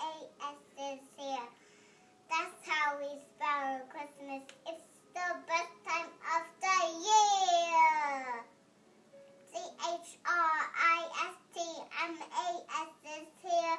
A-S is here. That's how we spell Christmas. It's the best time of the year. C-H-R-I-S-T-M-A-S is here.